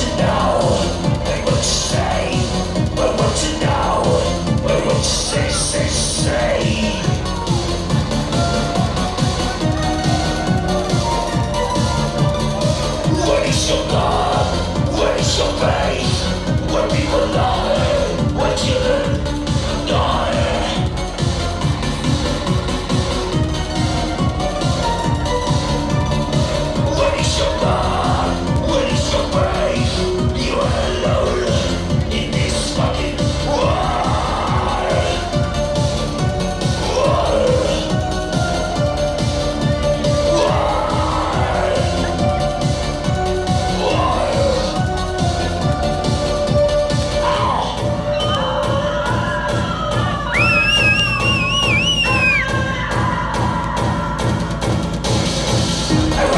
you know.